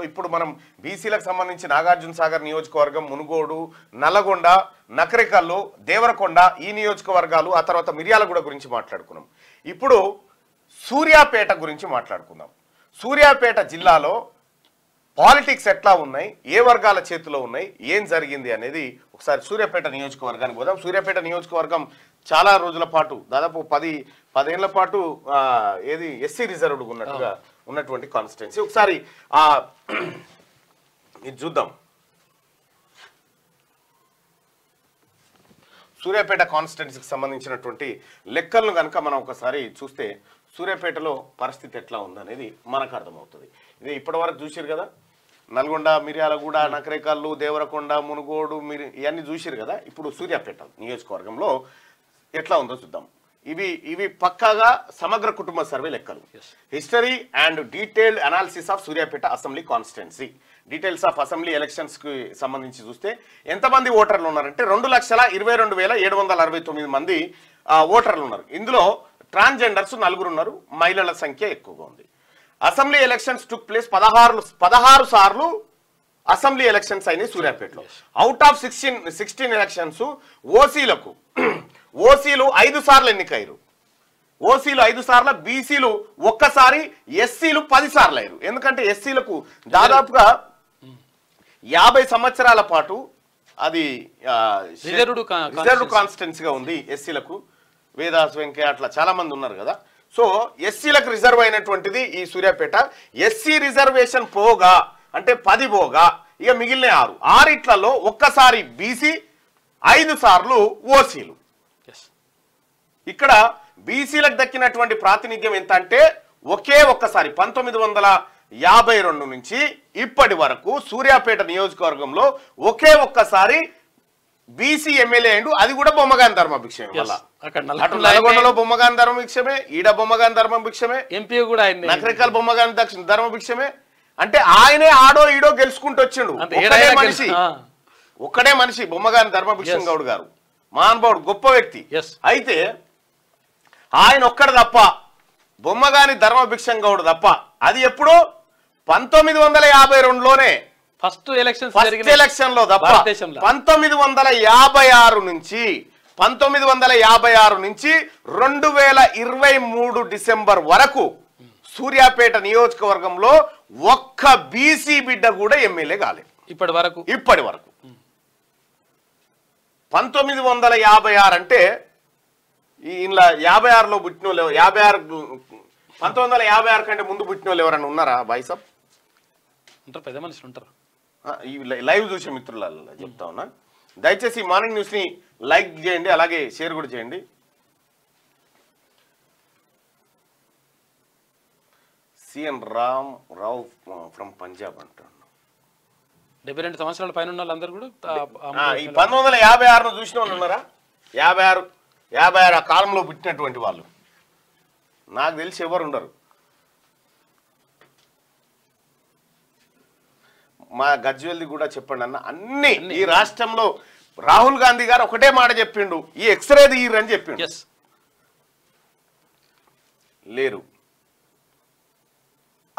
So ఇప్పుడు మనం బీసీలకు సంబంధించి నాగార్జున సాగర్ నియోజకవర్గం మునుగోడు నల్లగొండ నకరికల్లు దేవరకొండ ఈ నియోజకవర్గాలు ఆ తర్వాత మిర్యాలగూడ గురించి మాట్లాడుకున్నాం. ఇప్పుడు సూర్యాపేట గురించి మాట్లాడుకుందాం. సూర్యాపేట జిల్లాలో పాలిటిక్స్ ఎట్లా ఉన్నాయి? ఏ వర్గాల చేతిలో ఉన్నాయి? ఏం జరిగింది అనేది ఒకసారి సూర్యాపేట నియోజకవర్గానికి పోదాం. సూర్యాపేట నియోజకవర్గం చాలా రోజుల పాటు దాదాపు పది పదేళ్ళ పాటు ఏది ఎస్సీ రిజర్వ్డ్ ఉన్నట్టుగా ఉన్నటువంటి కాన్స్టిట్యున్సీ ఒకసారి ఇది చూద్దాం. సూర్యాపేట కాన్స్టిట్యున్సీకి సంబంధించినటువంటి లెక్కలను కనుక మనం ఒకసారి చూస్తే సూర్యాపేటలో పరిస్థితి ఎట్లా ఉందనేది మనకు అర్థమవుతుంది. ఇది ఇప్పటివరకు చూసారు కదా? నల్గొండ మిర్యాలగూడ నకరేకల్లు దేవరకొండ మునుగోడు మిరి ఇవన్నీ చూసారు కదా? ఇప్పుడు సూర్యాపేట నియోజకవర్గంలో ఎట్లా ఉందో చూద్దాం. ఇవి ఇవి పక్కాగా సమగ్ర కుటుంబ సర్వే లెక్కలు. History and detailed analysis of Suryapet assembly constituency. Details of assembly ఎలక్షన్స్కి సంబంధించి చూస్తే ఎంతమంది ఓటర్లు ఉన్నారంటే రెండు లక్షల ఇరవై రెండు వేల ఏడు వందల అరవై తొమ్మిది మంది ఓటర్లు ఉన్నారు. ఇందులో ట్రాన్స్జెండర్స్ నలుగురు ఉన్నారు మహిళల సంఖ్య ఎక్కువగా ఉంది. అసెంబ్లీ ఎలక్షన్స్ టుక్ ప్లేస్ పదహారు పదహారు సార్లు అసెంబ్లీ ఎలక్షన్స్ అయినాయి సూర్యాపేటలో. Out of sixteen sixteen elections ఓసీలకు ఓసీలు ఐదు సార్లు ఎన్నికయ్యారు. ఓసీలు ఐదు సార్లు బీసీలు ఒక్కసారి ఎస్సీలు పది సార్లు అయ్యారు. ఎందుకంటే ఎస్సీలకు దాదాపుగా యాభై సంవత్సరాల పాటు అది ఆ, Reserved కా- రిజర్వ్ constituency. కాన్స్టిట్యున్సీగా ఉంది ఎస్సీలకు. వేదాస్ వెంకయ్య అట్లా చాలా మంది ఉన్నారు కదా. సో ఎస్సీలకు రిజర్వ్ అయినటువంటిది ఈ సూర్యాపేట. ఎస్సీ రిజర్వేషన్ పోగా అంటే పది పోగా ఇక మిగిలిన ఆరు. ఆరిట్లలో ఒక్కసారి బీసీ ఐదు సార్లు ఓసీలు. ఇక్కడ బీసీలకు దక్కినటువంటి ప్రాతినిధ్యం ఎంత అంటే ఒకే ఒక్కసారి పంతొమ్మిది వందల యాభై రెండు నుంచి ఇప్పటి వరకు సూర్యాపేట నియోజకవర్గంలో ఒకే ఒక్కసారి బీసీ ఎమ్మెల్యే అయిండు. అది కూడా బొమ్మగాని ధర్మభిక్షమే అటు నల్గొండలో బొమ్మగాని ధర్మభిక్షమే ఈడ బొమ్మగాని ధర్మభిక్షమే ఎంపీ కూడా ఆయన నకరికల్ బొమ్మగాని దక్షిణ ధర్మభిక్షమే అంటే ఆయనే ఆడో ఈడో గెలుచుకుంటూ వచ్చిండు. మనిషి. ఒక్కడే మనిషి బొమ్మగాని ధర్మభిక్షం. గౌడ్ గారు. మహానుభావుడు గొప్ప వ్యక్తి. అయితే ఆయన ఒక్కడు తప్ప బొమ్మగాని ధర్మభిక్షం గౌడ్ తప్ప. అది ఎప్పుడు? పంతొమ్మిది వందల యాభై రెండులోనే ఫస్ట్ జరిగిన ఎలక్షన్లో తప్ప. పంతొమ్మిది వందల యాభై ఆరు నుంచి పంతొమ్మిది వందల యాభై ఆరు నుంచి రెండు వేల ఇరవై మూడు డిసెంబర్ వరకు సూర్యాపేట నియోజకవర్గంలో ఒక్క బీసీ బిడ్డ కూడా ఎమ్మెల్యే కాలేదు ఇప్పటి వరకు. ఇప్పటి వరకు. పంతొమ్మిది వందల యాభై ఆరు అంటే ఈ ఇంట్లో యాభై ఆరులో పుట్టిన వాళ్ళు యాభై ఆరు పంతొమ్మిది వందల యాభై ఆరు కంటే ముందు పుట్టిన వాళ్ళు ఎవరైనా ఉన్నారా బాయ్సప్ ఉంటారు పెద్ద మనుషులు ఉంటారు. లైవ్ చూసే మిత్రులలో చెప్తా ఉన్నా. దయచేసి మార్నింగ్ న్యూస్ని లైక్ చేయండి అలాగే షేర్ కూడా చేయండి. C N Ram Rao from Punjab అంటాడు డెబ్బై రెండు సంవత్సరాల పైన ఉన్న వాళ్ళందరూ కూడా పంతొమ్మిది వందల యాభై ఆరును చూసిన వాళ్ళు ఉన్నారా? యాభై ఆరు యాభై ఆరు కాలంలో పుట్టినటువంటి వాళ్ళు. నాకు తెలిసి ఎవరు ఉండరు. మా గజ్వెల్ది కూడా చెప్పండి అన్న అన్ని ఈ రాష్ట్రంలో రాహుల్ గాంధీ గారు ఒకటే మాట చెప్పిండు ఈ ఎక్స్రే తీయరు అని చెప్పిండు. లేరు.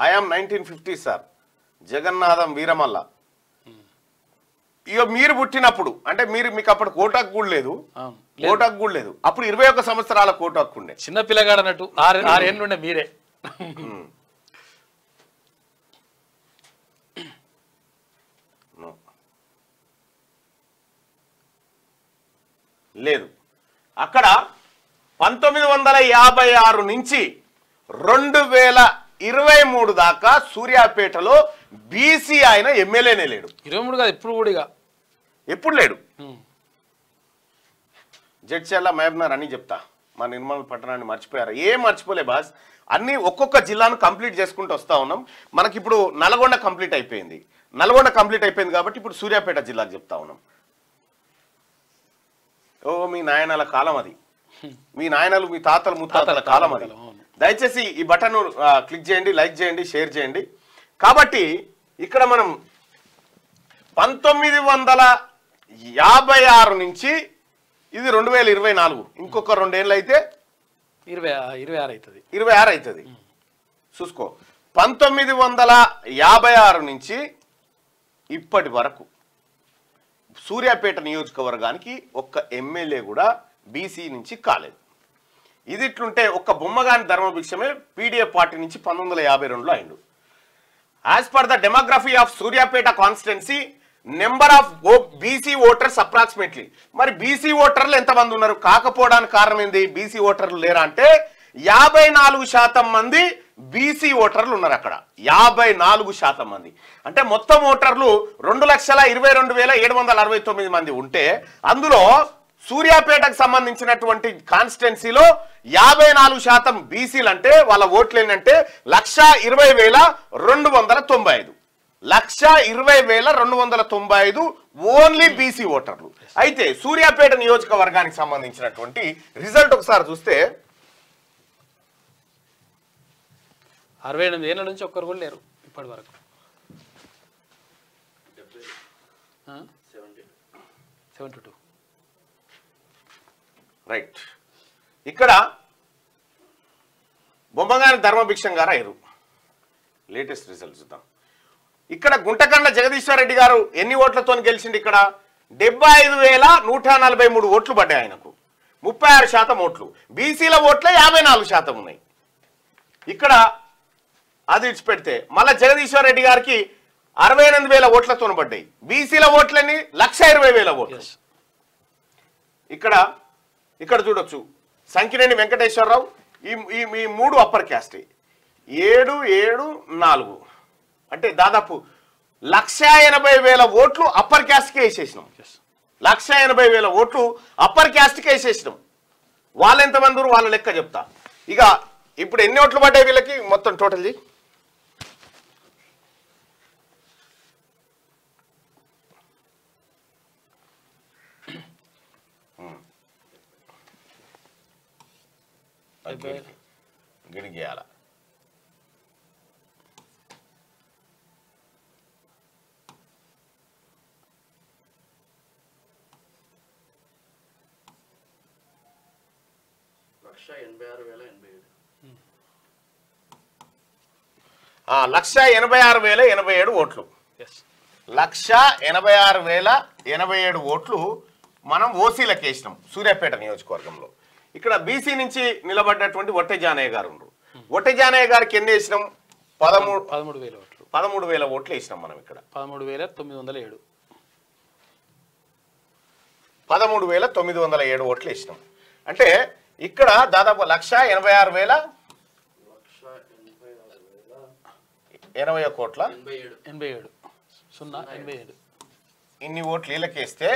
I am nineteen fifty sir. Jagannatham Veeramalla. ఇక మీరు పుట్టినప్పుడు అంటే మీరు మీకు అప్పుడు కోటాకు కూడా లేదు. కోటాకు కూడా లేదు. అప్పుడు ఇరవై ఒక్క సంవత్సరాల కోటాకు ఉండే. చిన్న పిల్లగాడు అన్నట్టు ఆరు ఆరేళ్ళు ఉండే మీరే. లేదు. అక్కడ పంతొమ్మిది వందల యాభై ఆరు నుంచి రెండు వేల ఇరవై మూడు దాకా సూర్యాపేటలో బీసీ ఆయన ఎమ్మెల్యేనే లేడు. ఇరవై మూడు కాదు ఇప్పుడు కూడా ఎప్పుడు లేడు. జడ్చర్ల మహబూబ్నగర్ అని చెప్తా. మా నిర్మల్ పట్టణాన్ని మర్చిపోయారు. ఏం మర్చిపోలే బాస్. అన్ని ఒక్కొక్క జిల్లాను కంప్లీట్ చేసుకుంటూ వస్తా ఉన్నాం. మనకి ఇప్పుడు నల్గొండ కంప్లీట్ అయిపోయింది. నల్గొండ కంప్లీట్ అయిపోయింది కాబట్టి ఇప్పుడు సూర్యాపేట జిల్లాకు చెప్తా ఉన్నాం. ఓ మీ నాయనల కాలం అది. మీ నాయనలు మీ తాతలు ముత్తాతల తాతల కాలం అది. దయచేసి ఈ బటన్ క్లిక్ చేయండి లైక్ చేయండి షేర్ చేయండి. కాబట్టి ఇక్కడ మనం పంతొమ్మిది వందల యాభై ఆరు నుంచి ఇది రెండు వేల ఇరవై నాలుగు ఇంకొక రెండేళ్ళు అయితే ఇరవై ఇరవై ఆరు అవుతుంది. ఇరవై ఆరు అవుతుంది. చూసుకో పంతొమ్మిది వందల యాభై ఆరు నుంచి ఇప్పటి వరకు సూర్యాపేట నియోజకవర్గానికి ఒక్క ఎమ్మెల్యే కూడా బీసీ నుంచి కాలేదు. ఇది ఇట్లుంటే ఒక్క బొమ్మగాని ధర్మభిక్షమే పీడిఎఫ్ పార్టీ నుంచి పంతొమ్మిది వందల యాభై రెండులో అయిండు. As per the demography of Suryapet constituency number of BC voters approximately మరి బీసీ ఓటర్లు ఎంతమంది ఉన్నారు? కాకపోవడానికి కారణం ఏంది? బీసీ ఓటర్లు లేరా అంటే యాభై నాలుగు శాతం మంది బీసీ ఓటర్లు ఉన్నారు అక్కడ. యాభై నాలుగు శాతం మంది. అంటే మొత్తం ఓటర్లు రెండు లక్షల ఇరవై రెండు వేల ఏడు వందల అరవై తొమ్మిది మంది ఉంటే అందులో సూర్యాపేటకు సంబంధించినటువంటి కాన్స్టిట్యున్సీలో యాభై నాలుగు శాతం బీసీలు అంటే వాళ్ళ ఓట్లు ఏంటంటే లక్ష ఇరవై వేల రెండు వందల తొంభై ఐదు. లక్ష ఇరవై వేల రెండు వందల తొంభై ఐదు ఓన్లీ బీసీ ఓటర్లు. అయితే సూర్యాపేట నియోజకవర్గానికి సంబంధించినటువంటి రిజల్ట్ ఒకసారి చూస్తే అరవై ఎనిమిది ఏళ్ళ నుంచి ఒక్కరు కూడా లేరు ఇప్పటి వరకు. Seventy two. రైట్ ఇక్కడ బొమ్మగాని ధర్మభిక్షం గారు అయ్యారు. లేటెస్ట్ రిజల్ట్ చూద్దాం. ఇక్కడ గుంటకండ జగదీశ్వర్ రెడ్డి గారు ఎన్ని ఓట్లతో గెలిచిండు ఇక్కడ? డెబ్బై ఐదు వేల నూట నలభై మూడు ఓట్లు పడ్డాయి ఆయనకు. ముప్పై ఆరు శాతం ఓట్లు. బీసీల ఓట్లే యాభై నాలుగు శాతం ఉన్నాయి. ఇక్కడ అది ఇడిచిపెడితే మళ్ళా జగదీశ్వర్ రెడ్డి గారికి అరవై ఎనిమిది వేల ఓట్లతో పడ్డాయి. బీసీల ఓట్లని లక్ష ఇరవై వేల ఓట్లు. ఇక్కడ ఇక్కడ చూడొచ్చు. సంకినేని వెంకటేశ్వరరావు ఈ ఈ మూడు అప్పర్ క్యాస్ట్ ఏడు ఏడు నాలుగు. అంటే దాదాపు లక్ష ఎనభై వేల ఓట్లు అప్పర్ క్యాస్ట్కి వేసేసినాం. లక్ష ఎనభై వేల ఓట్లు అప్పర్ క్యాస్ట్కి వేసేసినాం. వాళ్ళు ఎంతమంది? వాళ్ళ లెక్క చెప్తా. ఇక ఇప్పుడు ఎన్ని ఓట్లు పడ్డాయి వీళ్ళకి? మొత్తం టోటల్ చేయి డెబ్బై గిడి గీయాల లక్ష ఎనభై ఆరు వేల ఎనభై ఏడు. ఆ, లక్ష ఎనభై ఆరు వేల ఎనభై ఏడు ఓట్లు. లక్ష ఎనభై ఆరు వేల ఎనభై ఏడు ఓట్లు మనం ఓసీలకు వేసినాం. సూర్యాపేట నియోజకవర్గంలో. ఇక్కడ బీసీ నుంచి నిలబడ్డటువంటి ఒట్టె జానయ్య గారు ఉన్నారు ఒట్టె జానయ్య గారికి ఎన్ని వేసినాం? పదమూడు పదమూడు వేల ఓట్లు. పదమూడు వేల ఓట్లు వేసినాం మనం ఇక్కడ. పదమూడు వేల తొమ్మిది వందల ఏడు. పదమూడు వేల తొమ్మిది వందల ఏడు ఓట్లు వేసినాం. అంటే ఇక్కడ దాదాపు లక్ష ఎనభై ఆరు వేల ఎనభై కోట్ల ఎనభై ఏడు. సున్నా ఎనభై ఏడు. ఇన్ని ఓట్లు వీళ్ళకేస్తే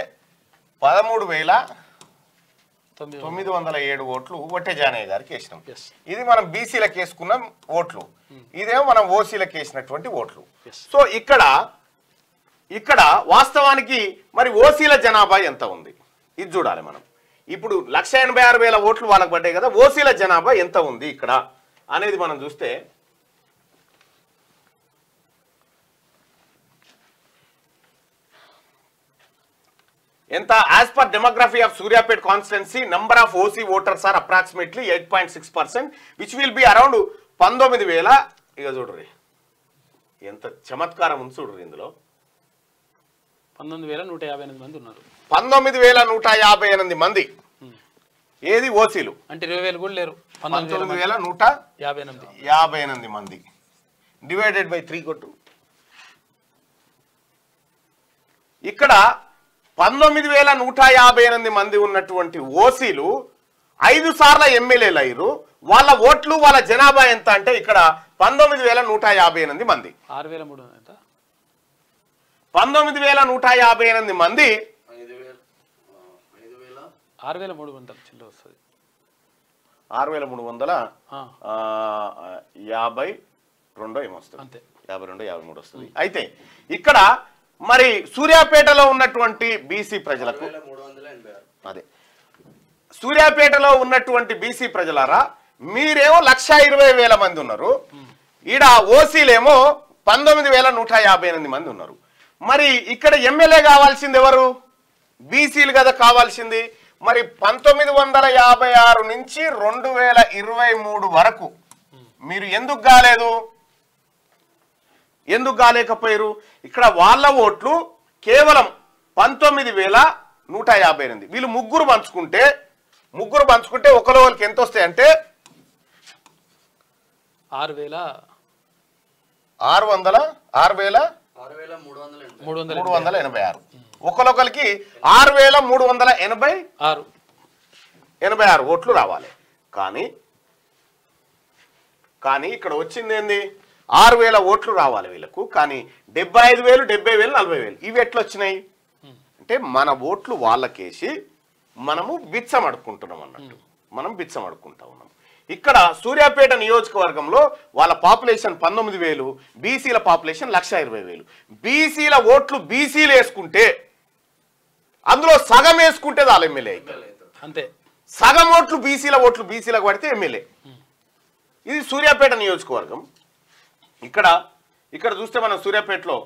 పదమూడు వేల తొమ్మిది వందల ఏడు ఓట్లు ఒట్టె జానయ్య గారికి వేసినాం. ఇది మనం బీసీలకు వేసుకున్న ఓట్లు. ఇదేమో మనం ఓసీలకు వేసినటువంటి ఓట్లు. సో ఇక్కడ ఇక్కడ వాస్తవానికి మరి ఓసీల జనాభా ఎంత ఉంది? ఇది చూడాలి మనం. ఇప్పుడు లక్ష ఎనభై ఆరు వేల ఓట్లు వాళ్ళకి పడ్డాయి కదా ఓసీల జనాభా ఎంత ఉంది ఇక్కడ? అనేది మనం చూస్తే ఎంత? As per demography of Suryapet constituency number of OC voters are approximately eight point six percent which will be around పంతొమ్మిది వేల. ఇక చూడరి. ఎంత చమత్కారం ఉంది చూడరు ఇందులో. పంతొమ్మిది వేల నూట యాభై ఎనిమిది మంది ఉన్నారు. పంతొమ్మిది వేల నూట యాభై ఎనిమిది మంది. ఏది ఓసీలు? అంటే ఇరవై వేలు కూడా లేరు. పంతొమ్మిది వేల నూట యాభై ఎనిమిది. యాభై ఎనిమిది మంది. డివైడెడ్ బై త్రీ కొట్టు. ఇక్కడ పంతొమ్మిది వేల నూట యాభై ఎనిమిది మంది ఉన్నటువంటి ఓసీలు ఐదు సార్ల ఎమ్మెల్యేలు అయ్యారు. వాళ్ళ ఓట్లు వాళ్ళ జనాభా ఎంత అంటే ఇక్కడ పంతొమ్మిది వేల నూట యాభై ఎనిమిది మంది. పంతొమ్మిది వేల నూట యాభై ఎనిమిది మంది ఆరు వేల మూడు వందల చిల్లర వస్తుంది. ఆరు వేల మూడు వందల యాభై రెండో ఏమొస్తుంది అంతే. యాభై రెండు యాభై మూడు వస్తుంది. అయితే ఇక్కడ మరి సూర్యాపేటలో ఉన్నటువంటి బీసీ ప్రజలకు అదే. సూర్యాపేటలో ఉన్నటువంటి బీసీ ప్రజలారా మీరేమో లక్ష ఇరవై వేల మంది ఉన్నారు. ఈడ ఓసీలేమో పంతొమ్మిది వేల నూట యాభై ఎనిమిది మంది ఉన్నారు. మరి ఇక్కడ ఎమ్మెల్యే కావాల్సింది ఎవరు? బీసీలు కదా కావాల్సింది. మరి పంతొమ్మిది వందల యాభై ఆరు నుంచి రెండు వేల ఇరవై మూడు వరకు మీరు ఎందుకు కాలేదు? ఎందుకు కాలేకపోయారు? ఇక్కడ వాళ్ళ ఓట్లు కేవలం పంతొమ్మిది వేల నూట యాభై ఎనిమిది. వీళ్ళు ముగ్గురు పంచుకుంటే ముగ్గురు పంచుకుంటే ఒకరి వాళ్ళకి ఎంత వస్తాయి అంటే? ఆరు వేల ఆరు వందల ఆరు వేల మూడు వందల ఎనభై ఆరు. ఒకరొకరికి ఆరు వేల మూడు వందల ఎనభై ఆరు ఎనభై ఆరు ఓట్లు రావాలి. కానీ కానీ ఇక్కడ వచ్చింది ఏంది? ఆరు వేల ఓట్లు రావాలి వీళ్ళకు కానీ డెబ్బై ఐదు వేలు డెబ్బై వేలు నలభై వేలు. ఇవి ఎట్లా వచ్చినాయి అంటే మన ఓట్లు వాళ్ళకేసి మనము బిచ్చం అడుక్కుంటున్నాం అన్నట్టు. మనం బిచ్చం అడుక్కుంటా ఉన్నాం. ఇక్కడ సూర్యాపేట నియోజకవర్గంలో వాళ్ళ పాపులేషన్ పంతొమ్మిది వేలు బీసీల పాపులేషన్ లక్ష ఇరవై వేలు. బీసీల ఓట్లు బీసీలు వేసుకుంటే అందులో సగం వేసుకుంటే చాలు ఎమ్మెల్యే అంతే. సగం ఓట్లు బీసీల ఓట్లు బీసీలకు పడితే ఎమ్మెల్యే. ఇది సూర్యాపేట నియోజకవర్గం. ఇక్కడ ఇక్కడ చూస్తే మనం సూర్యాపేటలో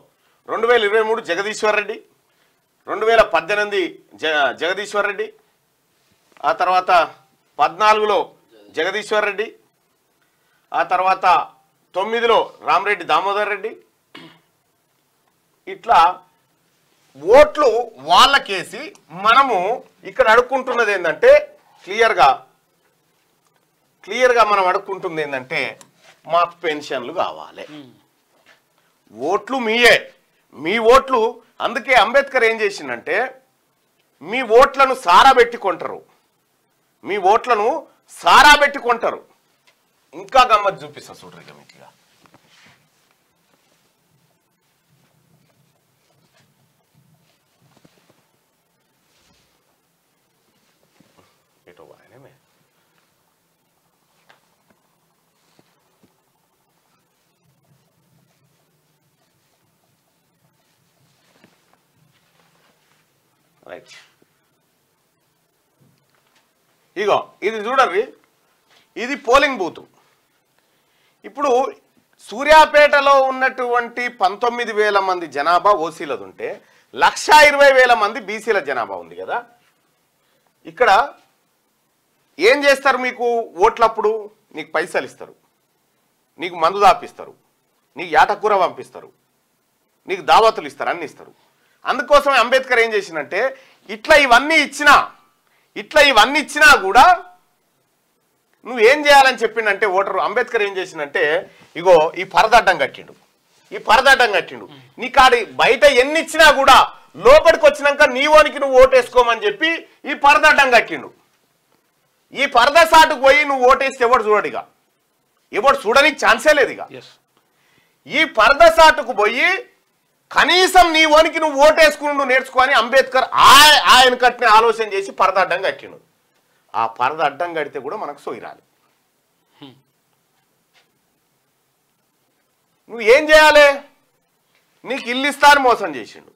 రెండు వేల ఇరవై మూడు జగదీశ్వర్ రెడ్డి రెండు వేల పద్దెనిమిది జ జగదీశ్వర్ రెడ్డి ఆ తర్వాత పద్నాలుగులో జగదీశ్వర్ రెడ్డి ఆ తర్వాత తొమ్మిదిలో రామరెడ్డి దామోదర్ రెడ్డి. ఇట్లా ఓట్లు వాళ్ళకేసి మనము ఇక్కడ అడుక్కుంటున్నది ఏంటంటే క్లియర్గా క్లియర్గా మనం అడుక్కుంటుంది ఏంటంటే మాకు పెన్షన్లు కావాలి. ఓట్లు మీయే. మీ ఓట్లు అందుకే అంబేద్కర్ ఏం చేసిందంటే మీ ఓట్లను సారా పెట్టుకుంటారు మీ ఓట్లను సారా పెట్టుకుంటారు ఇంకా గమ్మత్ చూపిస్తా చూడరు ఇక మీకు ఇక. ఎటో ఆయనమే రైట్ ఇగో ఇది చూడండి. ఇది పోలింగ్ బూత్. ఇప్పుడు సూర్యాపేటలో ఉన్నటువంటి పంతొమ్మిది వేల మంది జనాభా ఓసీలది ఉంటే లక్ష ఇరవై వేల మంది బీసీల జనాభా ఉంది కదా. ఇక్కడ ఏం చేస్తారు మీకు? ఓట్లప్పుడు నీకు పైసలు ఇస్తారు. నీకు మందు దాపిస్తారు. నీకు యాటకూర పంపిస్తారు. నీకు దావతులు ఇస్తారు అన్ని ఇస్తారు. అందుకోసమే అంబేద్కర్ ఏం చేసిందంటే ఇట్లా ఇవన్నీ ఇచ్చినా ఇట్లా ఇవన్నీ ఇచ్చినా కూడా నువ్వు ఏం చేయాలని చెప్పిండంటే ఓటరు అంబేద్కర్ ఏం చేసిందంటే ఇగో ఈ పరదడ్డం కట్టిండు. ఈ పరదడ్డం కట్టిండు. నీ కాడి బయట ఎన్ని ఇచ్చినా కూడా లోపలికి వచ్చినాక నీ ఓనికి నువ్వు ఓటేసుకోమని చెప్పి ఈ పరదడ్డం కట్టిండు. ఈ పరద సాటుకు పోయి నువ్వు ఓటేస్తే ఎవడు చూడడు ఇక ఎవడు చూడని ఛాన్సే లేదు ఇక ఈ పరద సాటుకు పోయి కనీసం నీ ఓనికి నువ్వు ఓటేసుకుని నేర్చుకో అని అంబేద్కర్ ఆయ- ఆయన కట్టిన ఆలోచన చేసి పరద అడ్డం కట్టిండు. ఆ పరద అడ్డం కడితే కూడా మనకు సొయ్యాలి నువ్వు ఏం చేయాలి? నీకు ఇల్లు ఇస్తాను మోసం చేసిండు.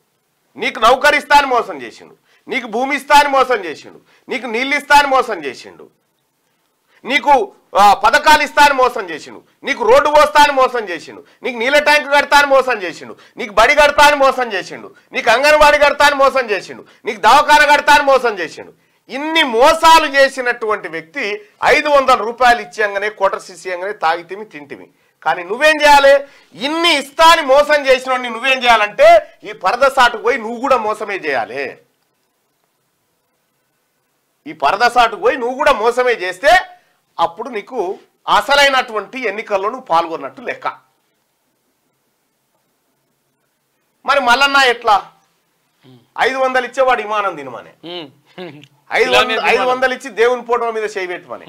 నీకు నౌకరిస్తాను మోసం చేసిండు. నీకు భూమి ఇస్తాను అని మోసం చేసిండు. నీకు నీళ్ళు ఇస్తాను మోసం చేసిండు. నీకు పథకాలు ఇస్తా అని మోసం చేసిండు. నీకు రోడ్డు పోస్తా అని మోసం చేసిండు. నీకు నీళ్ళ ట్యాంక్ కడతా అని మోసం చేసిండు. నీకు బడి కడతా అని మోసం చేసిండు. నీకు అంగన్వాడి కడతా అని మోసం చేసిండు. నీకు దవాఖాన కడతా అని మోసం చేసిండు. ఇన్ని మోసాలు చేసినటువంటి వ్యక్తి ఐదు వందల రూపాయలు ఇచ్చేయంగానే కోటర్ ఇచ్చేయంగానే తాగితిమి తింటిమి కానీ నువ్వేం చేయాలి? ఇన్ని ఇస్తా అని మోసం చేసిన నువ్వేం చేయాలంటే ఈ పరద సాటుకు పోయి నువ్వు కూడా మోసమే చేయాలి. ఈ పరద సాటుకు పోయి నువ్వు కూడా మోసమే చేస్తే అప్పుడు నీకు అసలైనటువంటి ఎన్నికల్లో నువ్వు పాల్గొన్నట్టు లెక్క. మరి మల్లన్న ఎట్లా? ఐదు వందలు ఇచ్చేవాడు విమానం తినమని. ఐదు వందలు ఐదు. వందలు ఇచ్చి దేవుని ఫోటో మీద చేయబెట్టమని.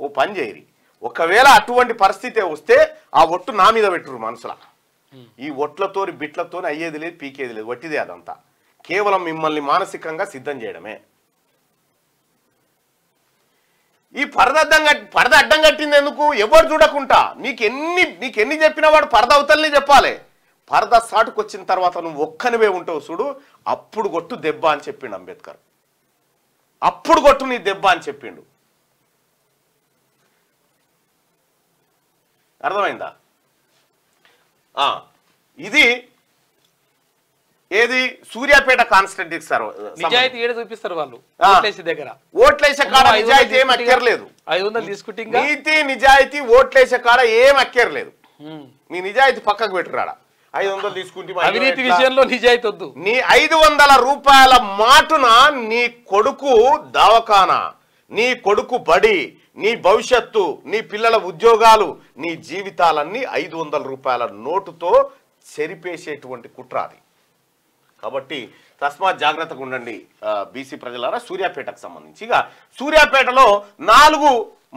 ఓ పని చేయరి. ఒకవేళ అటువంటి పరిస్థితి వస్తే ఆ ఒట్టు నా మీద పెట్టురు మనసులా ఈ ఒట్లతోని బిట్లతోని అయ్యేది లేదు పీకేది లేదు. వట్టిదే అదంతా. కేవలం మిమ్మల్ని మానసికంగా సిద్ధం చేయడమే. ఈ పరద అడ్డం పరద అడ్డం కట్టింది ఎందుకు? ఎవరు చూడకుండా. నీకు ఎన్ని నీకు ఎన్ని చెప్పినా వాడు పరద అవతలని చెప్పాలి. పరద సాటుకు వచ్చిన తర్వాత నువ్వు ఒక్కనివే ఉంటావు చూడు. అప్పుడు కొట్టు దెబ్బ అని చెప్పిండు అంబేద్కర్. అప్పుడు కొట్టు నీ దెబ్బ అని చెప్పిండు. అర్థమైందా? ఇది ఏది? సూర్యాపేట కాన్స్టిట్యూన్సీ సార్ నిజాయితీ ఏడు చూపిస్తారు వాళ్ళు. ఓట్లేసి దగ్గర. ఓట్లేసే కాడ నిజాయితీ ఏం అక్కర్లేదు. ఐదు వందలు తీసుకుంటే నీతి నిజాయితీ ఓట్లేసే కాడ ఏం అక్కర్లేదు. మీ నిజాయితీ పక్కకు పెట్టురాడ? ఐదు వందలు తీసుకుంటే అవినీతి విషయంలో నిజాయితీ వద్దు. నీ ఐదు వందల రూపాయల మాటున నీ కొడుకు దవాఖానా? నీ కొడుకు బడి నీ భవిష్యత్తు నీ పిల్లల ఉద్యోగాలు నీ జీవితాలన్నీ ఐదు వందల రూపాయల నోటుతో చెరిపేసేటువంటి కుట్ర అది. కాబట్టి తస్మాత్ జాగ్రత్తగా ఉండండి బీసీ ప్రజలారా. సూర్యాపేటకు సంబంధించి. ఇక సూర్యాపేటలో నాలుగు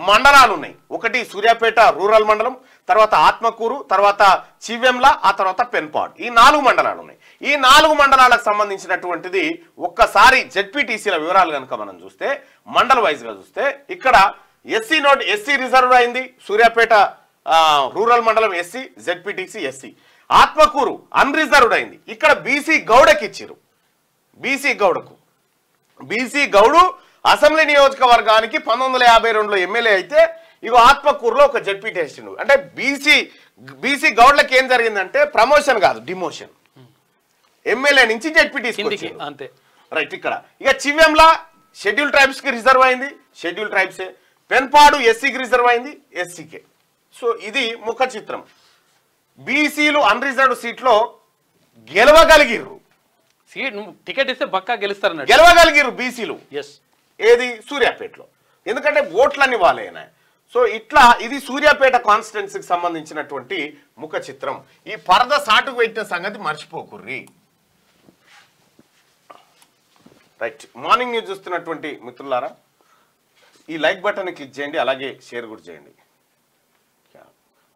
మండలాలు ఉన్నాయి. ఒకటి సూర్యాపేట రూరల్ మండలం తర్వాత ఆత్మకూరు తర్వాత చివెంల ఆ తర్వాత పెన్పాడ్. ఈ నాలుగు మండలాలు ఉన్నాయి. ఈ నాలుగు మండలాలకు సంబంధించినటువంటిది ఒక్కసారి జెడ్పీటీసీల వివరాలు కనుక మనం చూస్తే మండల వైజ్గా చూస్తే ఇక్కడ ఎస్సీ నోట్ ఎస్సీ రిజర్వ్ అయింది. సూర్యాపేట రూరల్ మండలం SC ZPTC SC Atmakur unreserved అయింది ఇక్కడ బీసీ గౌడకి ఇచ్చిరు బీసీ గౌడకు. బీసీ గౌడు అసెంబ్లీ నియోజకవర్గానికి పంతొమ్మిది వందల యాభై రెండులో ఎమ్మెల్యే అయితే ఇగో ఆత్మకూరులో ఒక జడ్పీ టెస్టిండు అంటే బీసీ బీసీ గౌడ్లకి ఏం జరిగిందంటే ప్రమోషన్ కాదు డిమోషన్. ఎమ్మెల్యే నుంచి జడ్పీ కిందికి అంతే. రైట్ ఇక్కడ. ఇక చివ్యంలా షెడ్యూల్ ట్రైబ్స్కి రిజర్వ్ అయింది. షెడ్యూల్ ట్రైబ్సే. పెన్పాడు ఎస్సీకి రిజర్వ్ అయింది ఎస్సీకే. సో ఇది ముఖ చిత్రం. బీసీలు అన్రిజర్వ్డ్ సీట్లో గెలవగలిగిర్రు. సీట్ నువ్వు టికెట్ ఇస్తే పక్కా గెలుస్తారన్నట్టు గెలవగలిగిర్రు బీసీలు. ఎస్ ఏది? సూర్యాపేటలో. ఎందుకంటే ఓట్లన్నీ వాళ్ళేనా. సో ఇట్లా ఇది సూర్యాపేట కాన్స్టిట్యున్సీకి సంబంధించినటువంటి ముఖ చిత్రం. ఈ పరద సాటుకు పెట్టిన సంగతి మర్చిపోకుర్రి. రైట్ మార్నింగ్ న్యూస్ చూస్తున్నటువంటి మిత్రులారా ఈ లైక్ బటన్ క్లిక్ చేయండి అలాగే షేర్ కూడా చేయండి.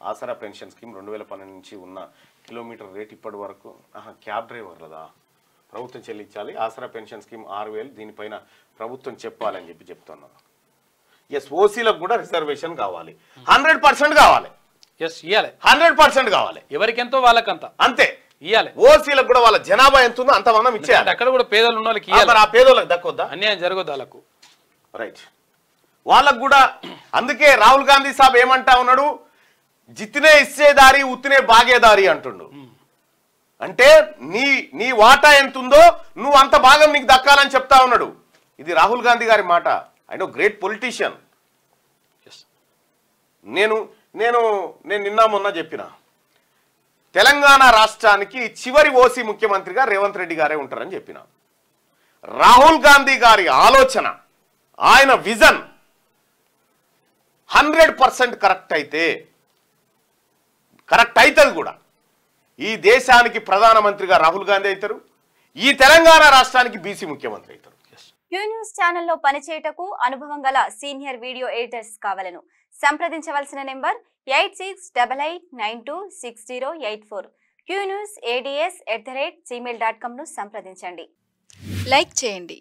ఆసరా పెన్షన్ స్కీమ్ రెండు వేల పన్నెండు నుంచి ఉన్న కిలోమీటర్ రేట్ ఇప్పటి వరకు క్యాబ్ డ్రైవర్లదా? ప్రభుత్వం చెల్లించాలి ఆసరా పెన్షన్ స్కీమ్ ఆరు వేలు దీనిపైన ప్రభుత్వం చెప్పాలని చెప్పి చెప్తున్నారు ఎస్ ఓసీలకు కూడా రిజర్వేషన్ కావాలి. హండ్రెడ్ పర్సెంట్ కావాలి. ఎస్ ఇవ్వాలి హండ్రెడ్ పర్సెంట్ కావాలి. ఎవరికెంతో వాళ్ళకంత. అంతే. ఇవ్వాలి ఓసీలకు కూడా వాళ్ళ జనాభా ఎంత ఉందో అంత మనం ఇచ్చేయాలి. అక్కడ కూడా పేదలు ఉన్న వాళ్ళకి ఆ, పేదోళ్ళకి దక్కొద్దా? అన్యాయం జరగదు వాళ్ళకు? రైట్ వాళ్ళకు కూడా అందుకే రాహుల్ గాంధీ సాబ్ ఏమంటా ఉన్నాడు? జిత్నే ఇచ్చేదారి ఉత్తినే బాగేదారి అంటుండు. అంటే నీ నీ వాటా ఎంత ఉందో నువ్వు అంత భాగం నీకు దక్కాలని చెప్తా ఉన్నాడు. ఇది రాహుల్ గాంధీ గారి మాట. ఆయన గ్రేట్ పొలిటీషియన్ నేను నేను నేను నిన్న మొన్న చెప్పిన. తెలంగాణ రాష్ట్రానికి చివరి ఓసీ ముఖ్యమంత్రిగా రేవంత్ రెడ్డి గారే ఉంటారని చెప్పిన. రాహుల్ గాంధీ గారి ఆలోచన ఆయన విజన్ హండ్రెడ్ పర్సెంట్ కరెక్ట్ అయితే కరెక్ట్ అవుతుంది కూడా. ఈ దేశానికి ప్రధానమంత్రిగా రాహుల్ గాంధీ అవుతారు. ఈ తెలంగాణ రాష్ట్రానికి బీసీ ముఖ్యమంత్రి అవుతారు. క్యూ న్యూస్ ఛానల్లో పనిచేయటకు అనుభవం గల సీనియర్ వీడియో ఎడిటర్స్ కావాలను. సంప్రదించవలసిన number eight six double eight nine two six zero eight four. Q news ads at the rate Gmail dot కామ్ను సంప్రదించండి. లైక్ చేయండి.